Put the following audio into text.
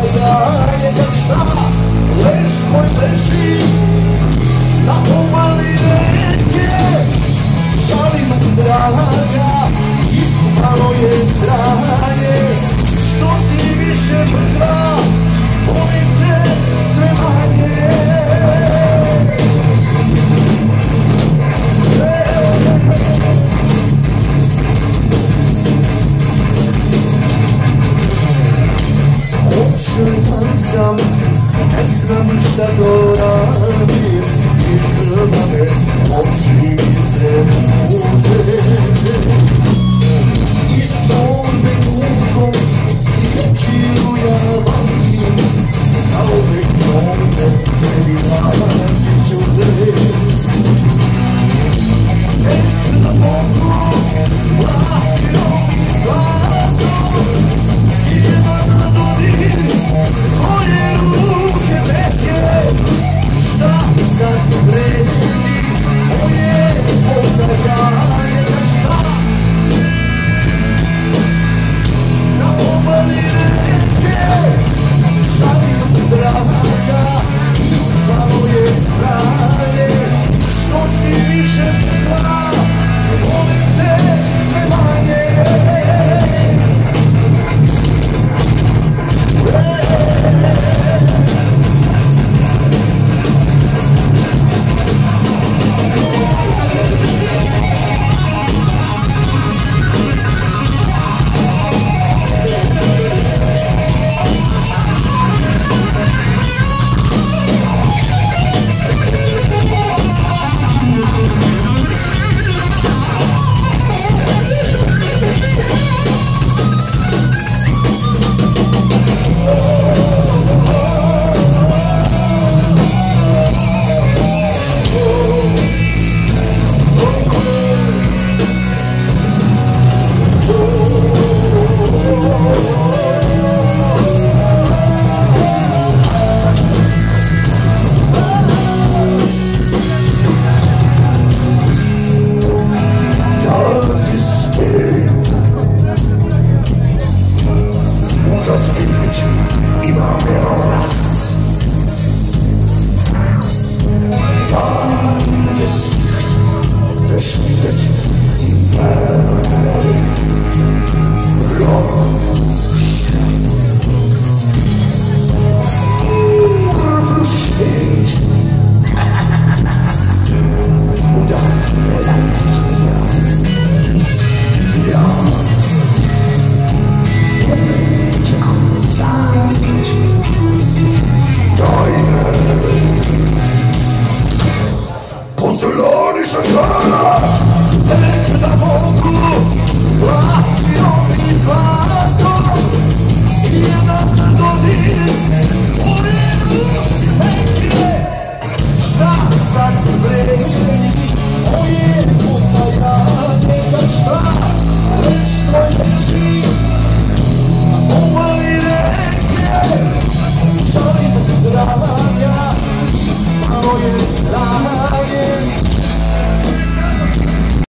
Моя не достала, лишь мой лежит на бумаге. شون تنسم اسمم مجتبارم Verschwindet im Wald. više šala Neću da mogu Vlasti oni zlato. Jedna se dodi U redu Hekle Šta sad bre Moje puta ja Neka šta. Nešto je živ. Umali reke. Šalim drava ja. Samo je strana je.